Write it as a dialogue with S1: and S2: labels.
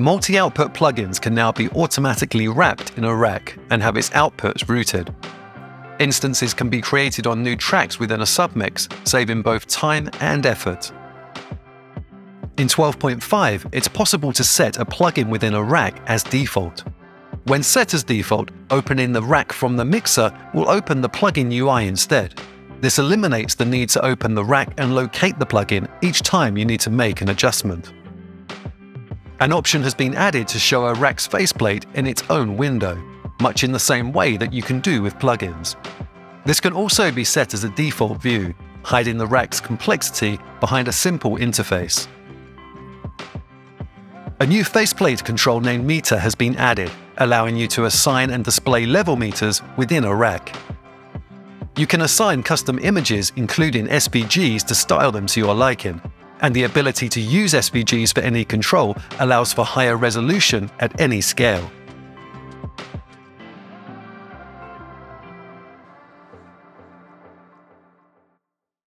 S1: Multi-output plugins can now be automatically wrapped in a rack and have its outputs routed. Instances can be created on new tracks within a submix, saving both time and effort. In 12.5, it's possible to set a plugin within a rack as default. When set as default, opening the rack from the mixer will open the plugin UI instead. This eliminates the need to open the rack and locate the plugin each time you need to make an adjustment. An option has been added to show a rack's faceplate in its own window, much in the same way that you can do with plugins. This can also be set as a default view, hiding the rack's complexity behind a simple interface. A new faceplate control named Meter has been added, allowing you to assign and display level meters within a rack. You can assign custom images, including SVGs, to style them to your liking, and the ability to use SVGs for any control allows for higher resolution at any scale.